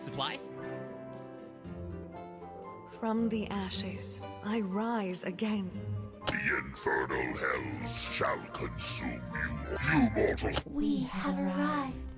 sacrifice. From the ashes, I rise again. The infernal hells shall consume you, you mortal. We have arrived.